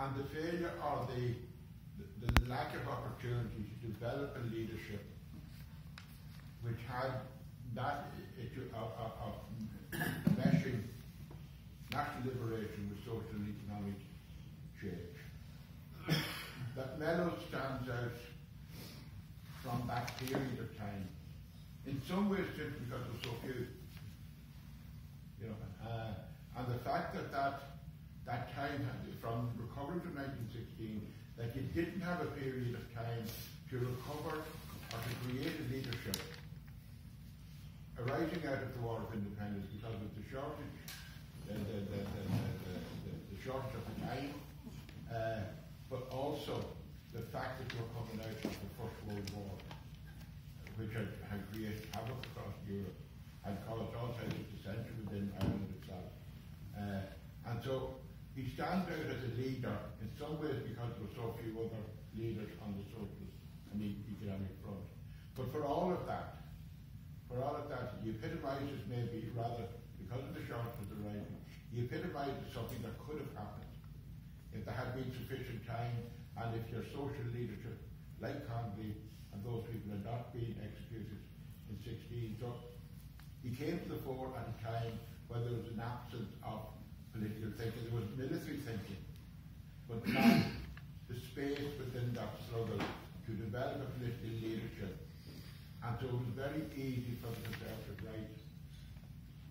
and the failure or the, the, lack of opportunity to develop a leadership which had that of, of, of meshing national liberation with social and economic change. that Mellows stands out from that period of time. In some ways, just because was so few. You know, uh, and the fact that that, that time, from recovery from 1916, that you didn't have a period of time to recover or to create a leadership arising out of the War of Independence because of the shortage, the, the, the, the shortage of the time, uh, but also the fact that we're coming out of the First World War, which had, had created havoc across Europe and caused all kinds of dissension within Ireland itself. Uh, and so he stands out as a leader in some ways because there were so few other leaders on the socialist and the economic front. But for all of that, for all of that, he epitomizes maybe rather because of the shortness of the writing, he epitomizes something that could have happened if there had been sufficient time and if your social leadership, like Connolly and those people, had not been executed in 16. So he came to the fore at a time when there was an absence of political thinking, there was military thinking, but not the space within that struggle to develop a political leadership. And so it was very easy for the Conservative right,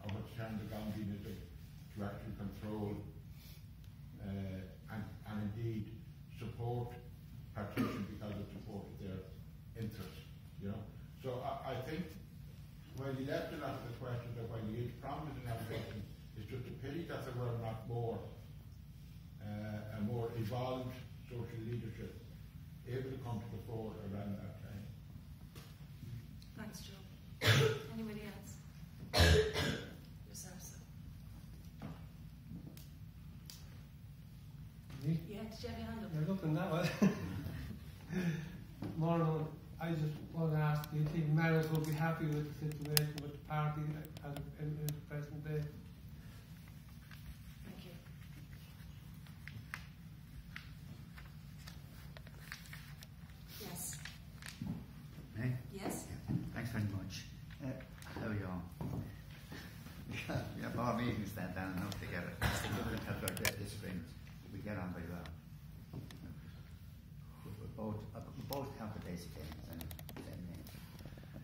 of what's termed the Gandhianism, to actually control uh, and, and indeed support partition because it supported their interests. You know, so I, I think when he left a lot of the question of when he is prominent in navigation, it's just a pity that there were not more uh, a more evolved social leadership able to come to the fore around that time. Thanks, Joe. Anybody else? Yourself, Me? Yeah, did you have your hand up? You're looking that way. Morning. I just want to ask, do you think Mellows will be happy with the situation with the party as in, in the present day? Thank you. Yes. Hey? Yes? Yeah, thanks very much. Uh, how are you all? we have more meetings than down enough to get it. We can help our disciplines. We get on very well. We both, uh, we both have the basic aims and same name.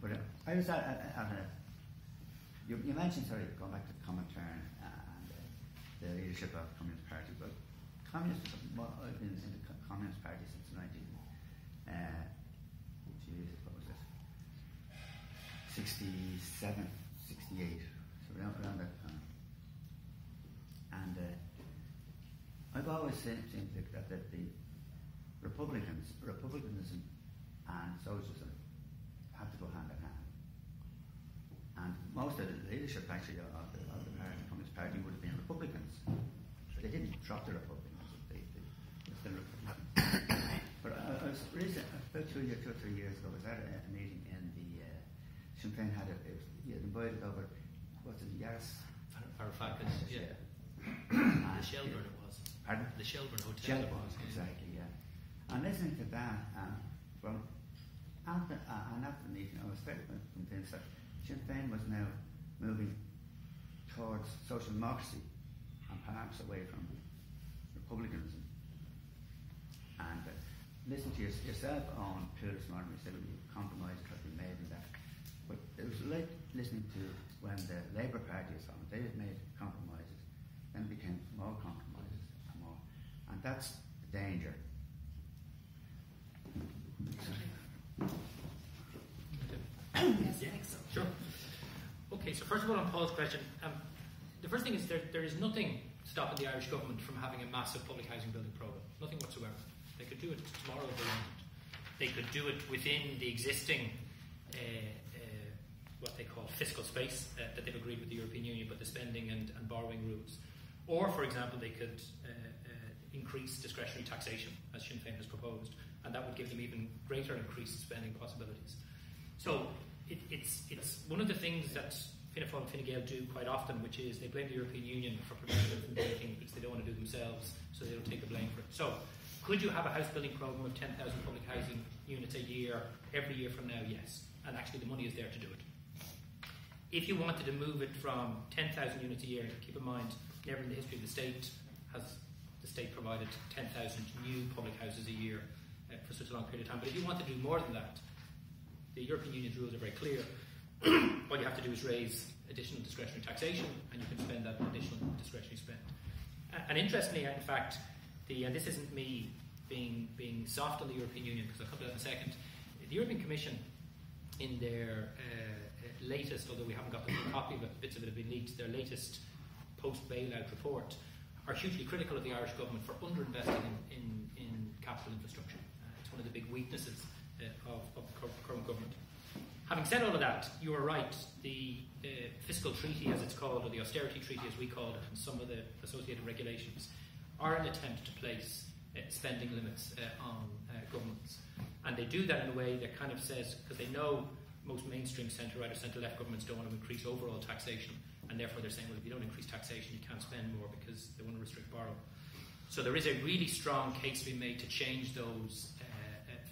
But uh, I was at, at, at a, you, you mentioned, sorry, going back to Comintern and uh, the leadership of the Communist Party, but Communist—I've been in the Communist Party since 19, uh, geez, what was it? 67, 68, so around, around that time. And uh, I've always that, that, that the Republicans, Republicanism and socialism have to go hand in hand. And most of the leadership actually of the, of the party, Communist Party would have been Republicans. They didn't drop the Republicans. They, they, Republicans. but I, I was recent, about two, years, two or three years ago, I was at a, a meeting in the uh, Sinn Féin had a, it was, he had invited over, what's it, Yanis? Varoufakis, yeah. And- The Shelburne it was. Pardon? The Shelburne Hotel Shelburne, it was. exactly, yeah. And listening to that, uh, from after, uh, and after the meeting, I was very convinced that Sinn Féin was now moving towards social democracy and perhaps away from republicanism. And uh, listen to your, yourself on Pill this morning, you said you compromises have been made in that. But it was like listening to when the Labour Party was on, They had made compromises, then became more compromises and more. And that's the danger. Yes, Yeah. I think so. Sure. Okay, so first of all, on Paul's question, um, the first thing is there, there is nothing stopping the Irish government from having a massive public housing building program. Nothing whatsoever. They could do it tomorrow if they wanted. They could do it within the existing, uh, uh, what they call fiscal space uh, that they've agreed with the European Union, but the spending and, and borrowing rules. Or, for example, they could uh, uh, increase discretionary taxation, as Sinn Féin has proposed, and that would give them even greater increased spending possibilities. So it, it's it's one of the things that Fianna and Fine Gael do quite often, which is they blame the European Union for preventing them from doing things which they don't want to do themselves, so they don't take the blame for it. So, could you have a house building program of 10,000 public housing units a year, every year from now? Yes. And actually, the money is there to do it. If you wanted to move it from 10,000 units a year, keep in mind, never in the history of the state has the state provided 10,000 new public houses a year uh, for such a long period of time. But if you want to do more than that, the European Union's rules are very clear. All you have to do is raise additional discretionary taxation, and you can spend that additional discretionary spend. And interestingly, in fact, the and this isn't me being being soft on the European Union because I'll come to that in a second. The European Commission, in their uh, latest, although we haven't got the full copy it, bits of it have been leaked, their latest post bailout report, are hugely critical of the Irish government for underinvesting in, in, in capital infrastructure. Uh, it's one of the big weaknesses of, of the current government. Having said all of that, you are right. The uh, fiscal treaty, as it's called, or the austerity treaty, as we call it, and some of the associated regulations, are an attempt to place uh, spending limits uh, on uh, governments. And they do that in a way that kind of says, because they know most mainstream centre right or centre left governments don't want to increase overall taxation, and therefore they're saying, well, if you don't increase taxation, you can't spend more because they want to restrict borrow. So there is a really strong case to be made to change those uh, uh,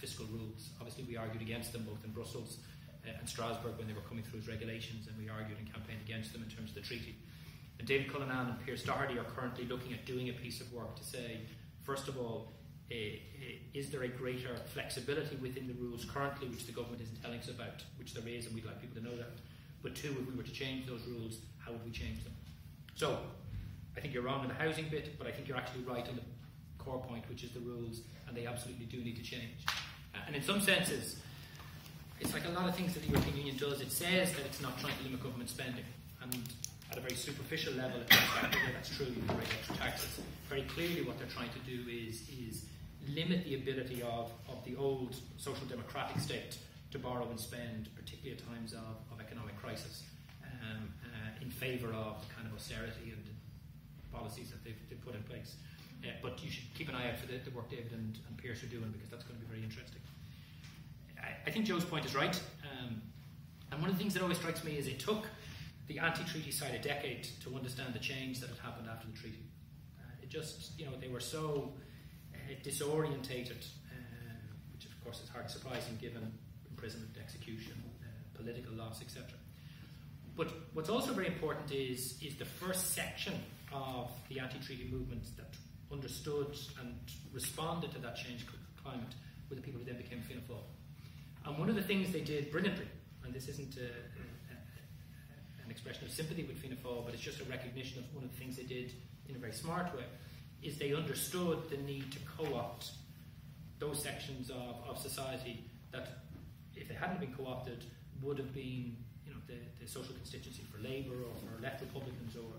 fiscal rules. Obviously, we argued against them both in Brussels uh, and Strasbourg when they were coming through as regulations, and we argued and campaigned against them in terms of the treaty. And David Cullinane and Pearse Doherty are currently looking at doing a piece of work to say, first of all, uh, uh, is there a greater flexibility within the rules currently, which the government isn't telling us about, which there is, and we'd like people to know that. But two, if we were to change those rules, how would we change them? So, I think you're wrong in the housing bit, but I think you're actually right on the core point, which is the rules, and they absolutely do need to change. And in some senses, it's like a lot of things that the European Union does. It says that it's not trying to limit government spending, and at a very superficial level, that's true. You can raise extra taxes. Very clearly, what they're trying to do is is limit the ability of, of the old social democratic state to borrow and spend, particularly at times of, of economic crisis um, uh, in favour of the kind of austerity and policies that they've, they've put in place. Uh, but you should keep an eye out for the, the work David and, and Pearse are doing because that's going to be very interesting. I, I think Joe's point is right. Um, and one of the things that always strikes me is it took the anti-treaty side a decade to understand the change that had happened after the treaty. Uh, it just, you know, they were so uh, disorientated, uh, which of course is hardly surprising given imprisonment, execution, uh, political loss, etc. But what's also very important is, is the first section of the anti-treaty movement that understood and responded to that change climate were the people who then became Fianna Fáil. And one of the things they did brilliantly, and this isn't a, a, an expression of sympathy with Fianna Fáil, but it's just a recognition of one of the things they did in a very smart way, is they understood the need to co-opt those sections of, of society that, if they hadn't been co-opted, would have been you know, the, the social constituency for Labour or for left Republicans or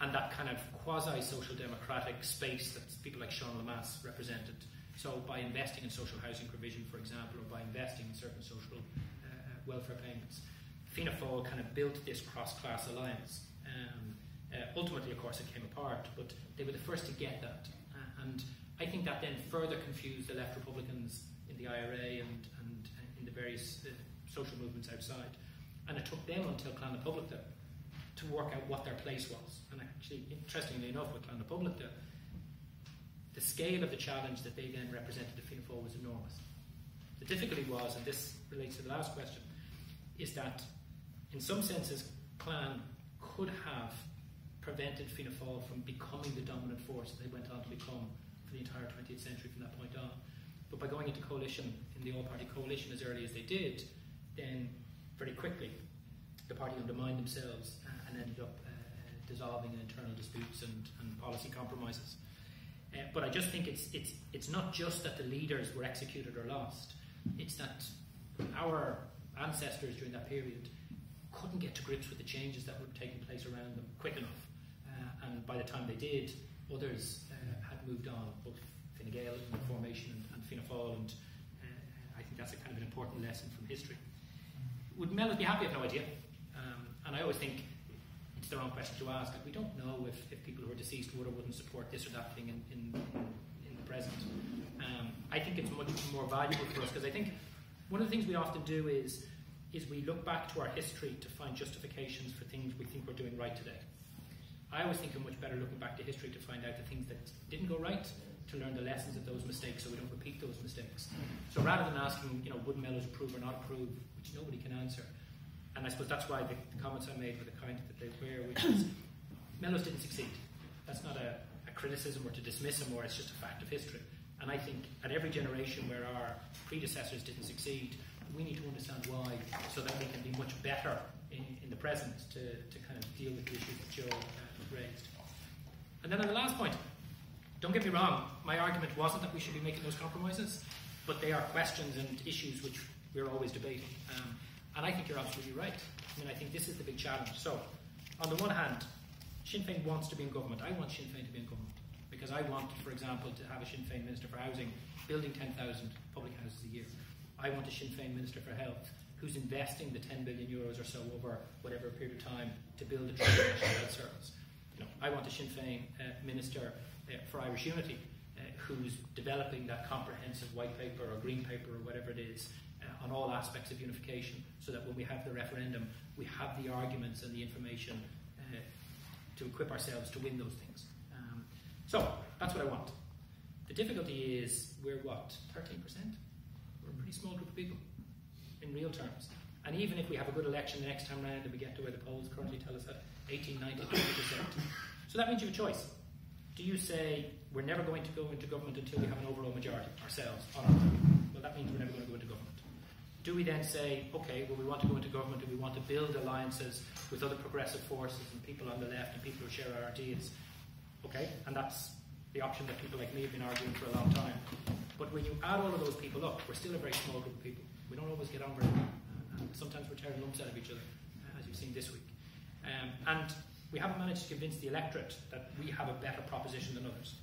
and that kind of quasi social democratic space that people like Sean Lemass represented. So, by investing in social housing provision, for example, or by investing in certain social uh, uh welfare payments, Fianna Fáil kind of built this cross class alliance. Um, uh, ultimately, of course, it came apart, but they were the first to get that. Uh, and I think that then further confused the left Republicans in the IRA and, and, and in the various uh, social movements outside. And it took them until Clann na Poblachta to work out what their place was. And actually, interestingly enough, with Clann na Poblachta, the scale of the challenge that they then represented to Fianna was enormous. The difficulty was, and this relates to the last question, is that in some senses, Clann could have prevented Fianna Fáil from becoming the dominant force that they went on to become for the entire 20th century from that point on. But by going into coalition, in the all party coalition as early as they did, then very quickly, the party undermined themselves uh, and ended up uh, dissolving in internal disputes and, and policy compromises. Uh, but I just think it's, it's, it's not just that the leaders were executed or lost, it's that our ancestors during that period couldn't get to grips with the changes that were taking place around them quick enough. Uh, and by the time they did, others uh, had moved on, both Fine Gael the formation and, and Fianna Fáil, and uh, I think that's a kind of an important lesson from history would Mellows be happy? I have no idea. Um, and I always think it's the wrong question to ask. We don't know if, if people who are deceased would or wouldn't support this or that thing in, in, in the present. Um, I think it's much more valuable for us because I think one of the things we often do is is we look back to our history to find justifications for things we think we're doing right today. I always think I'm much better looking back to history to find out the things that didn't go right, to learn the lessons of those mistakes so we don't repeat those mistakes. So rather than asking, you know, would Mellows approve or not approve, which nobody can answer, and I suppose that's why the, the comments I made were the kind that they were, which is Mellows didn't succeed. That's not a, a criticism or to dismiss him, or it's just a fact of history. And I think at every generation where our predecessors didn't succeed, we need to understand why so that we can be much better in, in the present to, to kind of deal with the issues that Joe uh, raised. And then on the last point, don't get me wrong, my argument wasn't that we should be making those compromises, but they are questions and issues which we're always debating. Um, and I think you're absolutely right. I mean, I think this is the big challenge. So, on the one hand, Sinn Féin wants to be in government. I want Sinn Féin to be in government because I want, for example, to have a Sinn Féin Minister for Housing building 10,000 public houses a year. I want a Sinn Féin Minister for Health who's investing the 10 billion euros or so over whatever period of time to build a true national health service. You know, I want a Sinn Féin uh, Minister uh, for Irish Unity uh, who's developing that comprehensive white paper or green paper or whatever it is on all aspects of unification so that when we have the referendum, we have the arguments and the information uh, to equip ourselves to win those things. Um, so, that's what I want. The difficulty is we're what, 13%? We're a pretty small group of people in real terms. And even if we have a good election the next time round and we get to where the polls currently tell us that 18, 19, 20%. So that means you have a choice. Do you say we're never going to go into government until we have an overall majority ourselves on our own? Well, that means we're never going to go into government. Do we then say, okay, well, we want to go into government and we want to build alliances with other progressive forces and people on the left and people who share our ideas? Okay, and that's the option that people like me have been arguing for a long time. But when you add all of those people up, we're still a very small group of people. We don't always get on very well. Sometimes we're tearing lumps out of each other, as you've seen this week. Um, and we haven't managed to convince the electorate that we have a better proposition than others.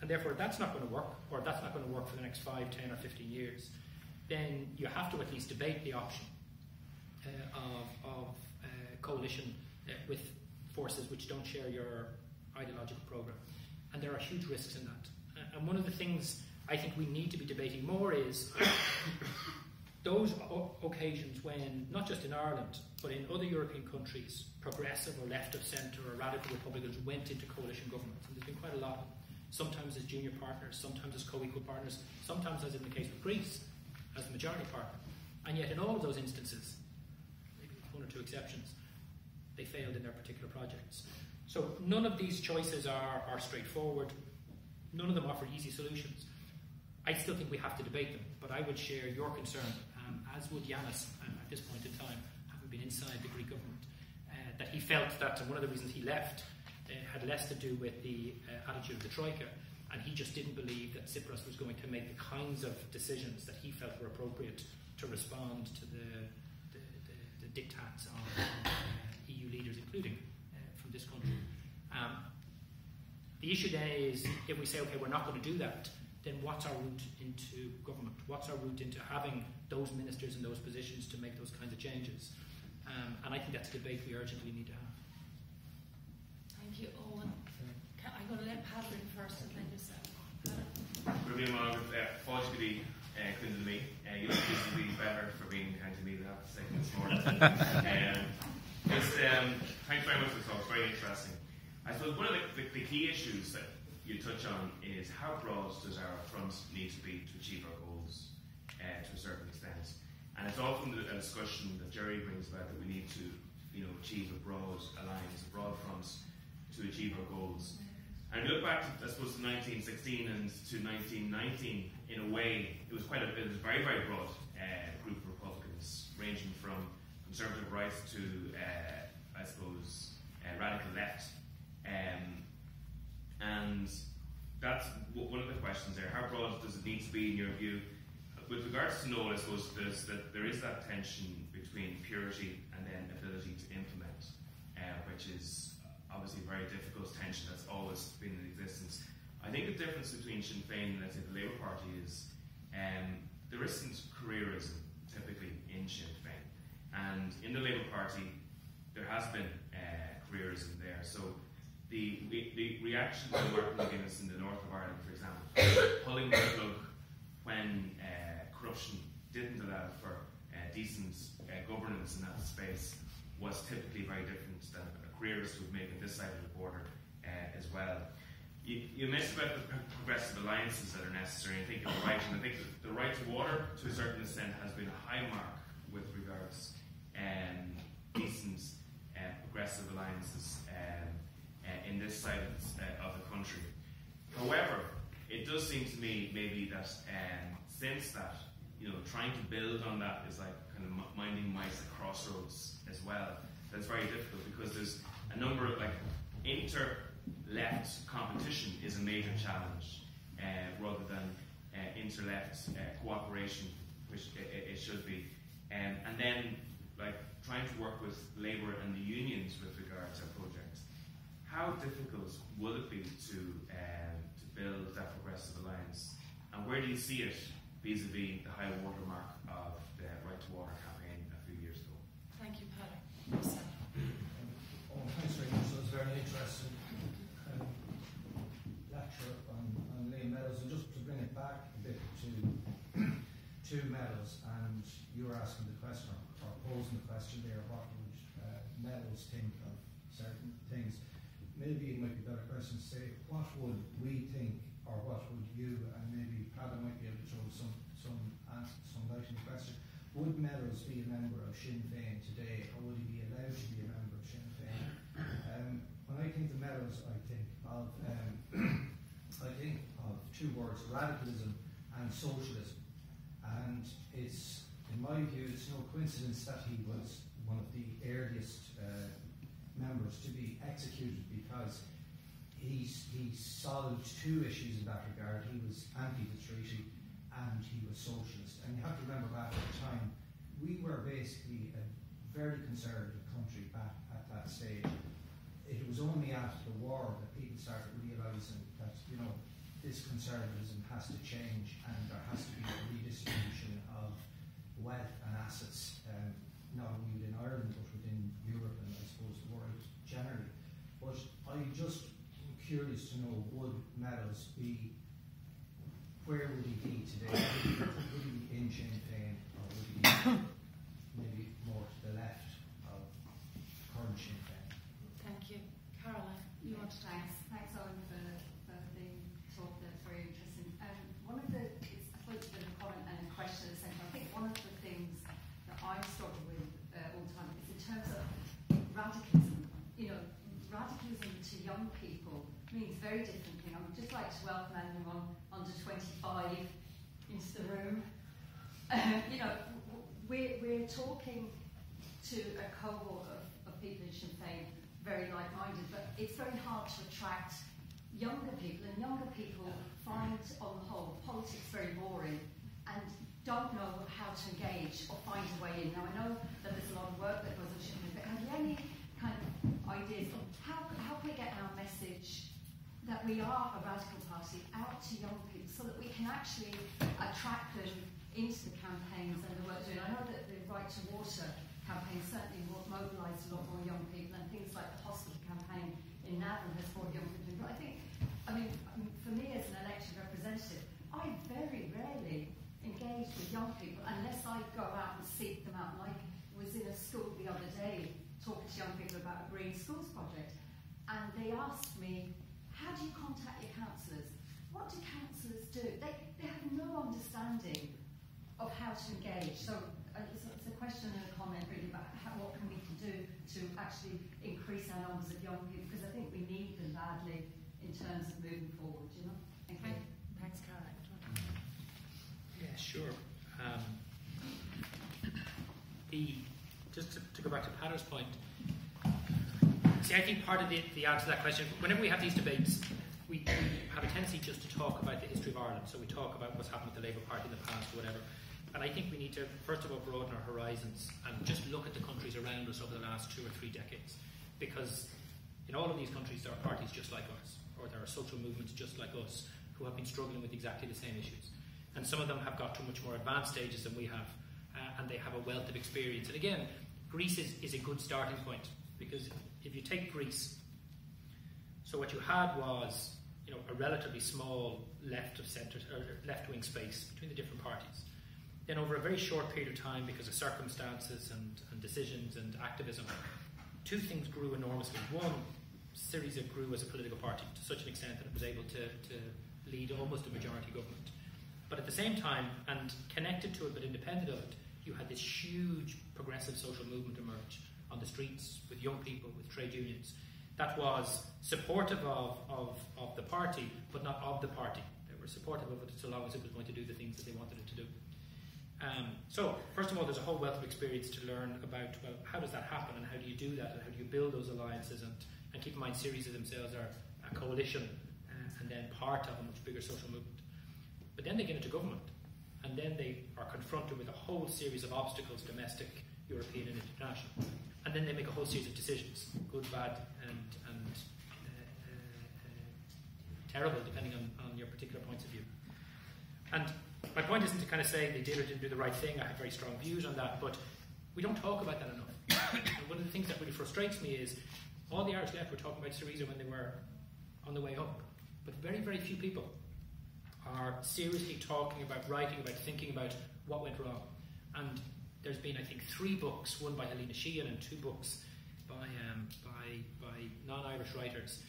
And therefore, that's not going to work, or that's not going to work for the next 5, 10, or 15 years. Then you have to at least debate the option uh, of, of uh, coalition uh, with forces which don't share your ideological program. And there are huge risks in that. And one of the things I think we need to be debating more is those occasions when, not just in Ireland, but in other European countries, progressive or left of centre or radical Republicans went into coalition governments. And there's been quite a lot. Sometimes as junior partners, sometimes as co equal partners, sometimes, as in the case of Greece, as the majority partner. And yet, in all of those instances, maybe one or two exceptions, they failed in their particular projects. So, none of these choices are, are straightforward, none of them offer easy solutions. I still think we have to debate them, but I would share your concern, um, as would Yanis um, at this point in time, having been inside the Greek government, uh, that he felt that one of the reasons he left uh, had less to do with the uh, attitude of the Troika, and he just didn't believe that Tsipras was going to make the kinds of decisions that he felt were appropriate to respond to the, the, the, the diktats of uh, EU leaders, including uh, from this country. Um, the issue then is if we say, okay, we're not going to do that, then what's our route into government? What's our route into having those ministers in those positions to make those kinds of changes? Um, and I think that's a debate we urgently need to have. Thank you, Eoin. I'm going to let Pat in first and then Ruby Margaret, uh, Fáisgurí, uh, Clinton me. Uh, you look visibly better for being kind to me that second this morning. um, just, um, thanks very much for the talk, it's very interesting. I suppose one of the, the, the key issues that you touch on is how broad does our front need to be to achieve our goals uh, to a certain extent. And it's often a discussion that Jerry brings about that we need to you know, achieve a broad alliance, a broad front to achieve our goals. And look back to, I suppose, to 1916 and to 1919, in a way, it was quite a, it was a very, very broad uh, group of Republicans, ranging from conservative right to, uh, I suppose, uh, radical left. Um, and that's w- one of the questions there. How broad does it need to be, in your view? With regards to Noel, I suppose there's that there is that tension between purity and then ability to implement, uh, which is obviously very difficult tension that's always been in existence. I think the difference between Sinn Féin and let's say the Labour Party is um, there isn't careerism typically in Sinn Féin, and in the Labour Party there has been uh, careerism there. So the, the, reaction to Martin McGuinness in the north of Ireland, for example, pulling the plug when uh, corruption didn't allow for uh, decent uh, governance in that space was typically very different than a careerist would make on this side of the border uh, as well. You, you mentioned about the progressive alliances that are necessary. I think you're right, and I think the right to water, to a certain extent, has been a high mark with regards um, decent uh, progressive alliances um, uh, in this side of, uh, of the country. However, it does seem to me maybe that um, since that, you know, trying to build on that is like kind of minding mice at crossroads as well. That's very difficult because there's a number of like inter left competition is a major challenge uh, rather than uh, inter left uh, cooperation, which it, it should be. Um, and then like trying to work with Labour and the unions with regard to projects. How difficult will it be to um, to build that progressive alliance? And where do you see it vis-a-vis the high watermark of the Right to Water campaign a few years ago? Thank you, Peter. Marcel. Oh, thanks very much. That was very interesting um, lecture on, on Liam Mellows. And just to bring it back a bit to to Mellows, and you were asking the question or, posing the question there, what would uh, Mellows think of certain things? Maybe it might be a better question to say, what would we think, or what would you, and maybe Paddy might be able to throw some some some light on the question. Would Mellows be a member of Sinn Féin today, or would he be allowed to be a member of Sinn Féin? Um, when I think of Mellows, I think of um, I think of two words: radicalism and socialism. And it's, in my view, it's no coincidence that he was one of the earliest uh, members to be executed because he's, he solved two issues in that regard. He was anti the treaty and he was socialist. And you have to remember back at the time, we were basically a very conservative country back at that stage. It was only after the war that people started realizing that, you know, this conservatism has to change and there has to be a redistribution of wealth and assets, um, not only within Ireland but within Europe and I suppose the world generally. But I'm just curious to know would Mellows be, where would he be today? Would he be in Sinn Féin or would he be maybe more to the left of current Sinn Féin? Thank you. Caroline, you want to Thanks, thanks Eoin for, for the talk, that's very interesting. Um, one of the, it's, I suppose it's a bit of a comment and a question at the same time. I think one of the things that I struggle with uh, all the time is in terms of radicalism. You know, radicalism to young people means very different thing. I would just like to welcome anyone under 25 into the room. Uh, you know, we're, we're talking to a cohort of, of people in Sinn Féin very like-minded, but it's very hard to attract younger people, and younger people find, on the whole, politics very boring and don't know how to engage or find a way in. Now, I know that there's a lot of work that goes on Sinn Féin, but have you any kind of ideas on how, how can we get our message that we are a radical party out to young people so that we can actually attract them into the campaigns and the work doing? I know that the Right to Water campaign certainly mobilised a lot more young people, and things like the hospital campaign in Navan has brought young people in. But I think, I mean, for me as an elected representative, I very rarely engage with young people unless I go out and seek them out. Like was in a school the other day talking to young people about a green schools project, and they asked me, "How do you contact your councillors? What do councillors do? They, they have no understanding of how to engage. So uh, it's, a, it's a question and a comment really about how, what can we do to actually increase our numbers of young people because I think we need them badly in terms of moving forward. You know. Thank you. Thanks, Caroline. Do you want to- Yeah, sure. Um, the, just to, to go back to Patter's point, see, I think part of the, the answer to that question, whenever we have these debates, we, we have a tendency just to talk about the history of Ireland. So we talk about what's happened with the Labour Party in the past or whatever. And I think we need to, first of all, broaden our horizons and just look at the countries around us over the last two or three decades. Because in all of these countries, there are parties just like ours, or there are social movements just like us who have been struggling with exactly the same issues. And some of them have got to much more advanced stages than we have, uh, and they have a wealth of experience. And again, Greece is, is a good starting point because if you take Greece, so what you had was you know, a relatively small left of centre left wing space between the different parties. Then, over a very short period of time, because of circumstances and, and decisions and activism, two things grew enormously. One, Syriza grew as a political party to such an extent that it was able to, to lead almost a majority government. But at the same time, and connected to it but independent of it, you had this huge progressive social movement emerge on the streets with young people, with trade unions, that was supportive of, of, of the party, but not of the party. They were supportive of it so long as it was going to do the things that they wanted it to do. Um, so, first of all, there's a whole wealth of experience to learn about well, how does that happen and how do you do that and how do you build those alliances and, and keep in mind Syriza themselves are a coalition uh, and then part of a much bigger social movement. But then they get into government and then they are confronted with a whole series of obstacles, domestic, European and international. And then they make a whole series of decisions, good, bad, and, and uh, uh, terrible, depending on, on your particular points of view. And my point isn't to kind of say they did or didn't do the right thing. I have very strong views on that, but we don't talk about that enough. and one of the things that really frustrates me is all the Irish left were talking about Syriza when they were on the way up, but very, very few people are seriously talking about, writing about, thinking about what went wrong. And there's been, I think, three books, one by Helena Sheehan and two books by, um, by, by non-Irish writers,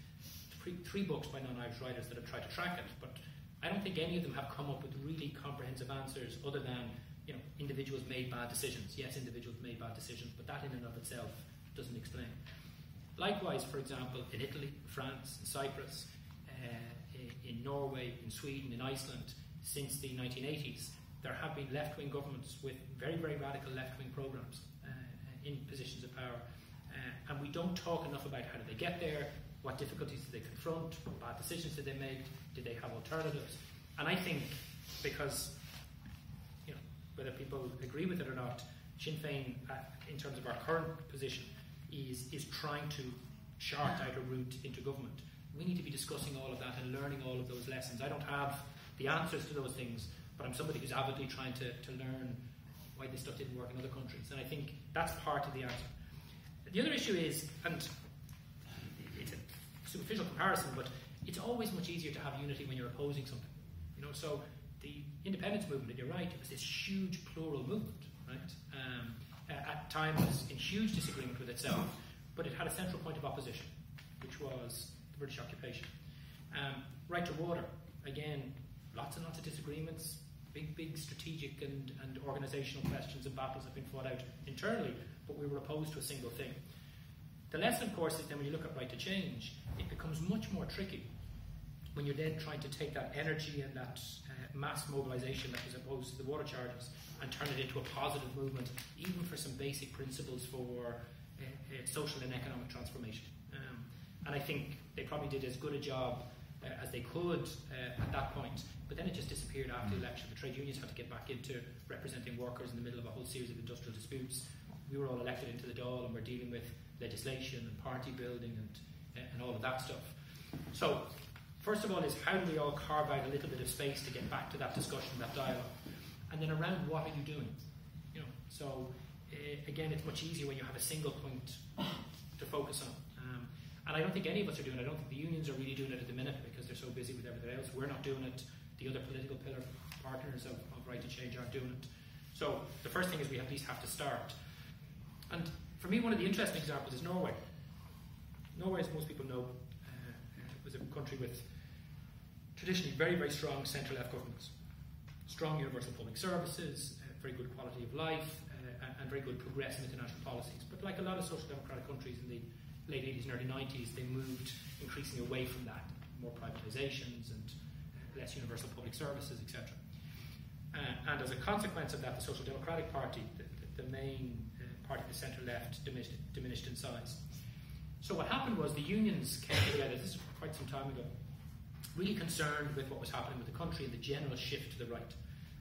three, three books by non-Irish writers that have tried to track it, but I don't think any of them have come up with really comprehensive answers other than you know individuals made bad decisions. Yes, individuals made bad decisions, but that in and of itself doesn't explain. Likewise, for example, in Italy, France, Cyprus, uh, in Norway, in Sweden, in Iceland, since the 1980s, there have been left-wing governments with very, very radical left-wing programs uh, in positions of power. Uh, and we don't talk enough about how did they get there, what difficulties did they confront, what bad decisions did they make, did they have alternatives. And I think because, you know, whether people agree with it or not, Sinn Féin, uh, in terms of our current position, is, is trying to chart out a route into government. We need to be discussing all of that and learning all of those lessons. I don't have the answers to those things, but I'm somebody who's avidly trying to, to learn why this stuff didn't work in other countries. And I think that's part of the answer. The other issue is, and it's a superficial comparison, but it's always much easier to have unity when you're opposing something. You know, so the independence movement, you're right, it was this huge plural movement, right? Um, at times in huge disagreement with itself, but it had a central point of opposition, which was the British occupation. Um, right to water, again, lots and lots of disagreements, big, big strategic and, and organisational questions and battles have been fought out internally, but we were opposed to a single thing. The lesson, of course, is then when you look at right to change, it becomes much more tricky when you're then trying to take that energy and that uh, mass mobilisation that was opposed to the water charges and turn it into a positive movement, even for some basic principles for uh, uh, social and economic transformation. Um, and I think they probably did as good a job uh, as they could uh, at that point. But then it just disappeared after the election. The trade unions had to get back into representing workers in the middle of a whole series of industrial disputes. We were all elected into the Dáil and we're dealing with legislation and party building and, uh, and all of that stuff. So, first of all, is how do we all carve out a little bit of space to get back to that discussion, that dialogue? And then around what are you doing? You know, so uh, again, it's much easier when you have a single point to focus on. And I don't think any of us are doing it. I don't think the unions are really doing it at the minute because they're so busy with everything else. We're not doing it. The other political pillar partners of, of Right to Change aren't doing it. So the first thing is we at least have to start. And for me, one of the interesting examples is Norway. Norway, as most people know, uh, was a country with traditionally very, very strong centre left governments. Strong universal public services, uh, very good quality of life, uh, and very good progressive international policies. But like a lot of social democratic countries in the late 80s and early 90s, they moved increasingly away from that. More privatizations and less universal public services, etc. Uh, and as a consequence of that, the Social Democratic Party, the, the main uh, party of the centre left, diminished, diminished in size. So what happened was the unions came together, this is quite some time ago, really concerned with what was happening with the country and the general shift to the right.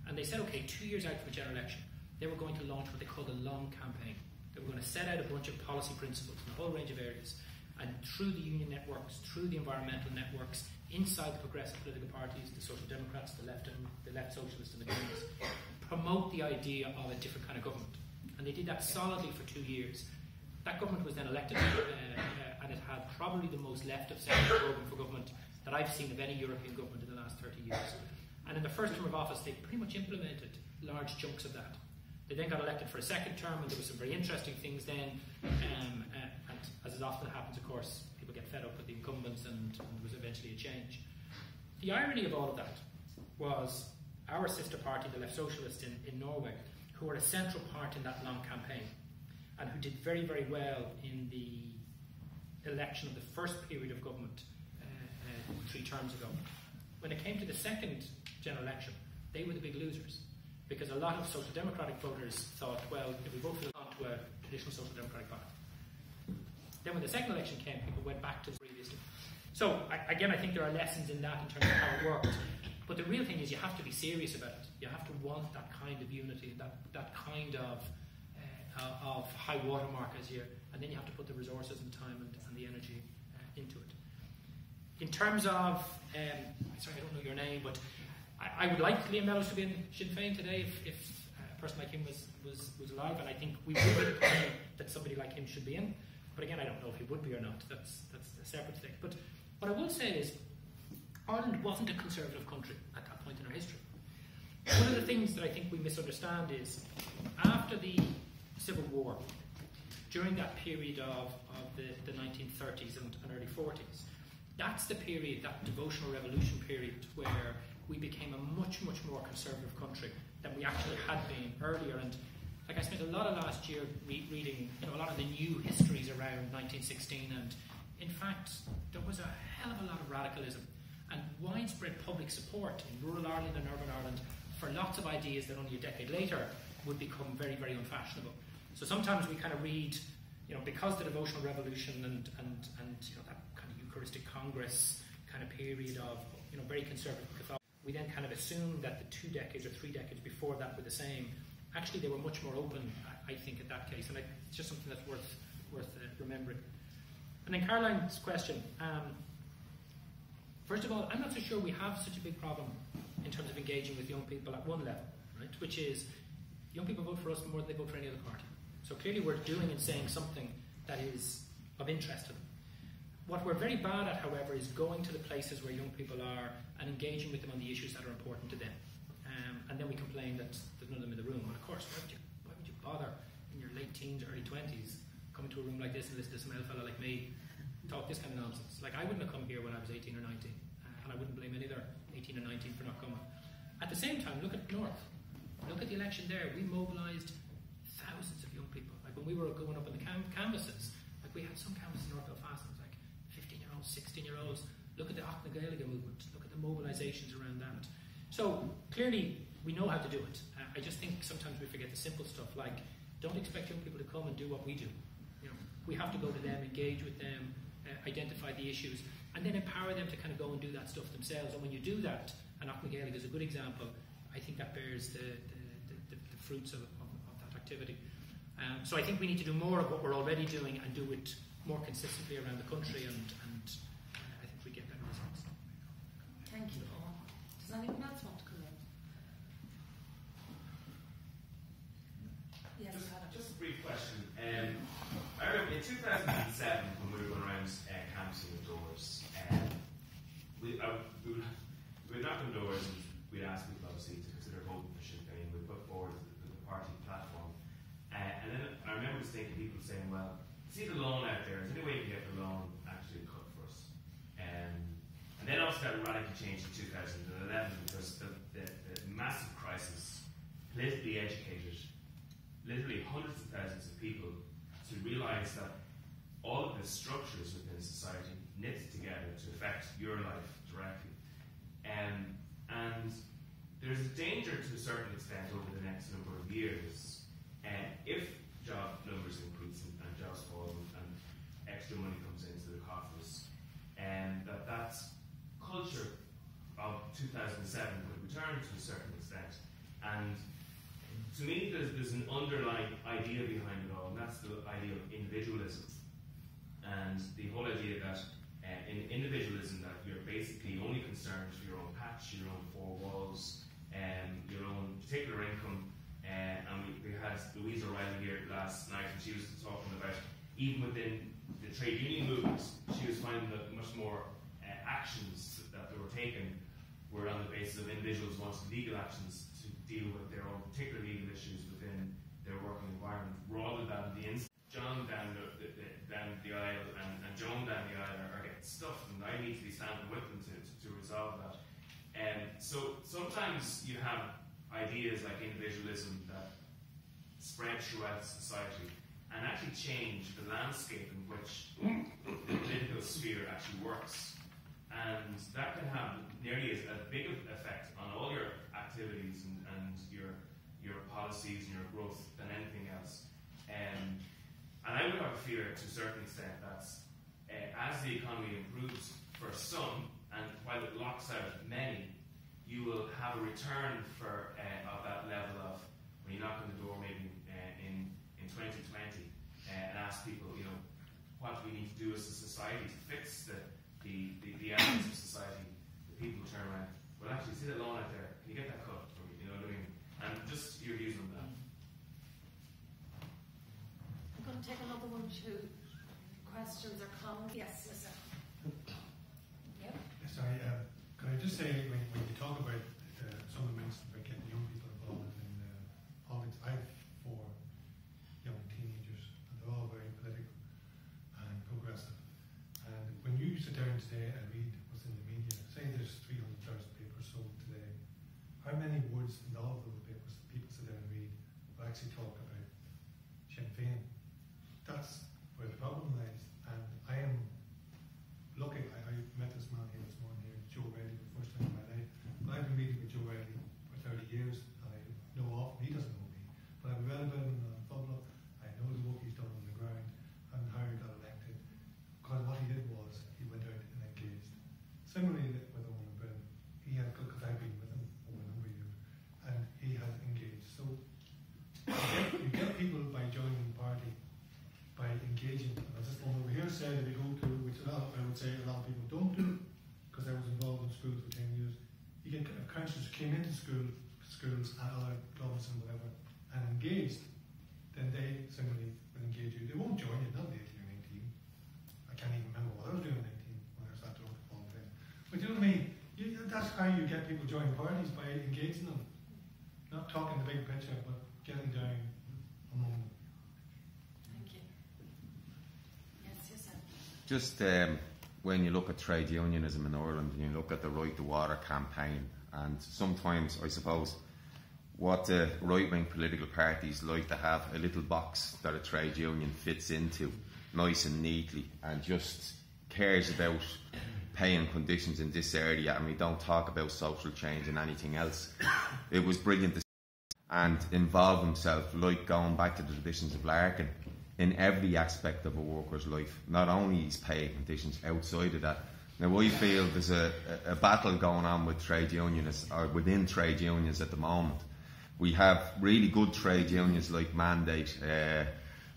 And they said, okay, two years out from the general election, they were going to launch what they called a long campaign. They were going to set out a bunch of policy principles in a whole range of areas. And through the union networks, through the environmental networks, inside the progressive political parties, the Social Democrats, the left and the left socialists and the Greens, promote the idea of a different kind of government. And they did that solidly for two years. That government was then elected, uh, uh, and it had probably the most left of centre program for government that I've seen of any European government in the last 30 years. And in the first term of office, they pretty much implemented large chunks of that. They then got elected for a second term, and there were some very interesting things then. Um, uh, and as it often happens, of course, people get fed up with the incumbents, and, and there was eventually a change. The irony of all of that was our sister party, the Left Socialists in, in Norway, who were a central part in that long campaign, and who did very, very well in the election of the first period of government uh, uh, three terms ago. When it came to the second general election, they were the big losers because a lot of social democratic voters thought, well, if we vote for the onto a traditional social democratic party. Then when the second election came, people went back to the previous. So I, again, I think there are lessons in that in terms of how it worked. But the real thing is you have to be serious about it. You have to want that kind of unity, that, that kind of uh, of high watermark as you, and then you have to put the resources and time and, and the energy uh, into it. In terms of, um, sorry, I don't know your name, but I, I, would like Liam Mellows to be in Sinn Féin today if, if uh, a person like him was, was, was alive, and I think we would party that somebody like him should be in. But again, I don't know if he would be or not. That's, that's a separate thing. But what I will say is, Ireland wasn't a conservative country at that point in our history. One of the things that I think we misunderstand is after the Civil War, during that period of, of the, the 1930s and, and early 40s, that's the period, that devotional revolution period, where we became a much, much more conservative country than we actually had been earlier. And like I spent a lot of last year re- reading, you know, a lot of the new histories around 1916, and in fact, there was a hell of a lot of radicalism and widespread public support in rural Ireland and urban Ireland for lots of ideas that only a decade later would become very, very unfashionable. So sometimes we kind of read, you know, because the devotional revolution and, and, and you know, that kind of Eucharistic Congress kind of period of, you know, very conservative Catholic, we then kind of assume that the two decades or three decades before that were the same. Actually, they were much more open, I, I think, in that case, and I, it's just something that's worth worth uh, remembering. And then Caroline's question. Um, First of all, I'm not so sure we have such a big problem in terms of engaging with young people at one level, right? Which is young people vote for us more than they vote for any other party. So clearly we're doing and saying something that is of interest to them. What we're very bad at, however, is going to the places where young people are and engaging with them on the issues that are important to them. Um, and then we complain that there's none of them in the room. And of course, why would you, why would you bother in your late teens, early 20s, coming to a room like this and listen to some old fellow like me talk this kind of nonsense. Like, I wouldn't have come here when I was 18 or 19, uh, and I wouldn't blame any other 18 or 19 for not coming. At the same time, look at North. Look at the election there. We mobilised thousands of young people. Like, when we were going up on the cam- canvases, like, we had some canvases in North Belfast, it was like 15 year olds, 16 year olds. Look at the Acht na Gaeilge movement. Look at the mobilisations around that. So, clearly, we know how to do it. Uh, I just think sometimes we forget the simple stuff, like, don't expect young people to come and do what we do. You know, we have to go to them, engage with them, uh, identify the issues, and then empower them to kind of go and do that stuff themselves. And when you do that, and Gaelic is a good example, I think that bears the, the, the, the fruits of, of, of, that activity. Um, so I think we need to do more of what we're already doing and do it more consistently around the country, and, and uh, I think we get better results. Thank you, all. Else want to? Yes, just, just a brief question. Um, I remember in 2007, when we, were around uh, we, would, we would knock on doors and we'd ask people obviously to consider voting for Sinn Féin. We'd put forward the, the party platform. Uh, and then I remember just thinking people saying, well, see the loan out there, is there any way you can get the loan actually cut for us? Um, obviously that radically changed in 2011 because the, the, the massive crisis, politically educated, literally hundreds of thousands of people to realise that all of the structures within society knit together to affect your life directly. Um, and there's a danger to a certain extent over the next number of years uh, if job numbers increase and, and jobs fall and, extra money comes into the coffers, and that that culture of 2007 would return to a certain extent. And to me, there's, there's an underlying idea behind it all, and that's the idea of individualism. And the whole idea that uh, in individualism that you're basically only concerned with your own patch, your own four walls, um, your own particular income. Uh, and we, we had Louise O'Reilly here last night, and she was talking about even within the trade union movement, she was finding that much more actions that were taken were on the basis of individuals wanting legal actions to, deal with their own particular legal issues within their working environment rather than the John down the, the, the, down the aisle and, and Joan down the aisle are, are getting stuff and I need to be standing with them to, to, to resolve that. And so sometimes you have ideas like individualism that spread throughout society and actually change the landscape in which the political sphere actually works. And that can have nearly as, as big of effect on all your activities and, and your your policies and your growth than anything else. Um, and I would have a fear to a certain extent that uh, as the economy improves for some, and while it locks out many, you will have a return for uh, of that level of when you knock on the door maybe uh, in in 2020 uh, and ask people, you know, what do we need to do as a society to fix the the, the, the elements of society, the people turn around. Well, actually, see that lawn out there. Can you get that cut for me? You know what I mean? And just your views on that. I'm going to take another one, two questions or comments. Yes, yes, sir. Yep. Sorry, uh, can I just say, when, when you talk about, uh, someone mentioned about getting young people involved in uh, politics, I have four young teenagers, and they're all very political and progressive. And when today and read what's in the media, say there's 300,000 papers sold today, how many words in all of those papers that people sit down and read will actually talk about Sinn Féin? That's where the problem lies. And I am lucky, I, I met this man here this morning here, Joe Reilly, for the first time in my life. But I've been meeting with Joe Reilly for 30 years, and I know of him, he doesn't know me. But I've read about him An Phoblacht, I know the work he's done on the ground, and how he got elected. Because what he did was, he went out and engaged. Similarly with Eoin Ó Broin, he had, because I've been with him over a number of years, and he has engaged. So, you get, you get people by joining the party, by engaging. And I just want over here say that we go to, which a lot, I would say a lot of people don't do, because I was involved in schools for 10 years. You get councillors who came into school, schools and other clubs and whatever, and engaged, then they similarly will engage you. They won't join you, not at 18 or 19. I can't even remember what I was doing at 19 when I started doing all the time. But you know what I mean? You, that's how you get people joining parties, by engaging them. Not talking the big picture, but getting down among them. Thank you. Yes, yes, sir. Just um, when you look at trade unionism in Ireland and you look at the Right to Water campaign, and sometimes I suppose what the right wing political parties like to have a little box that a trade union fits into nice and neatly and just cares about paying conditions in this area and we don't talk about social change and anything else. It was brilliant to and involve himself, like going back to the traditions of Larkin, in every aspect of a worker's life, not only his pay conditions, outside of that. Now, I feel there's a, a battle going on with trade unionists, or within trade unions at the moment. We have really good trade unions like Mandate, uh,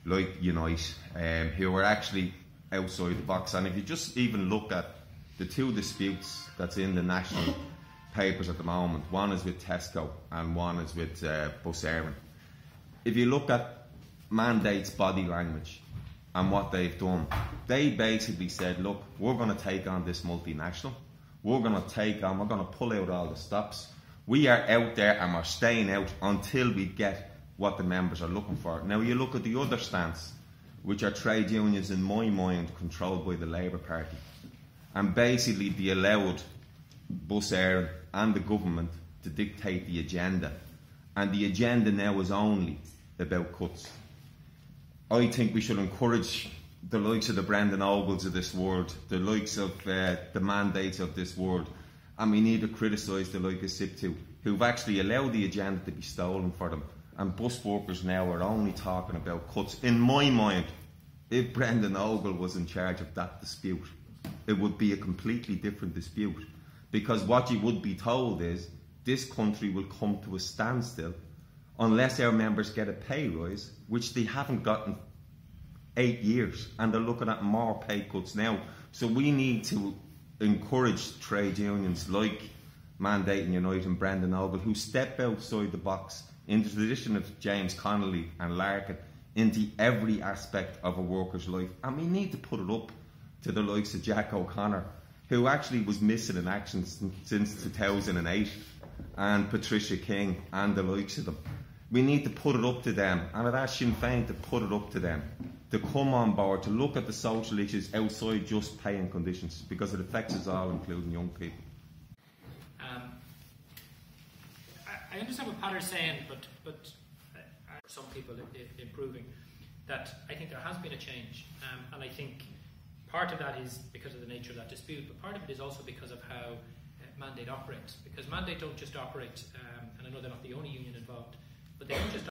like Unite, um, who are actually outside the box. And if you just even look at the two disputes that's in the national papers at the moment. One is with Tesco and one is with uh, Bus Éireann. If you look at Mandate's body language and what they've done, they basically said, look, we're going to take on this multinational. We're going to take on, we're going to pull out all the stops. We are out there and we're staying out until we get what the members are looking for. Now, you look at the other stance, which are trade unions, in my mind, controlled by the Labour Party. And basically, they allowed Bus Éireann and the government to dictate the agenda. And the agenda now is only about cuts. I think we should encourage the likes of the Brendan Ogles of this world, the likes of uh, the mandates of this world, and we need to criticise the likes of SIPTU, who've actually allowed the agenda to be stolen for them. And bus workers now are only talking about cuts. In my mind, if Brendan Ogle was in charge of that dispute, it would be a completely different dispute. Because what you would be told is this country will come to a standstill unless our members get a pay rise, which they haven't gotten eight years, and they're looking at more pay cuts now. So we need to encourage trade unions like Mandate and Unite and Brendan Ogle, who step outside the box in the tradition of James Connolly and Larkin into every aspect of a worker's life. And we need to put it up to the likes of Jack O'Connor, who actually was missing in action since 2008 and Patricia King and the likes of them. We need to put it up to them, and I'd ask Sinn Féin to put it up to them to come on board to look at the social issues outside just pay and conditions because it affects us all, including young people. Um, I, understand what Pat is saying, but but uh, some people improving. That I think there has been a change, um, and I think part of that is because of the nature of that dispute, but part of it is also because of how uh, mandate operates. Because mandate don't just operate, um, and I know they're not the only union involved, but they don't just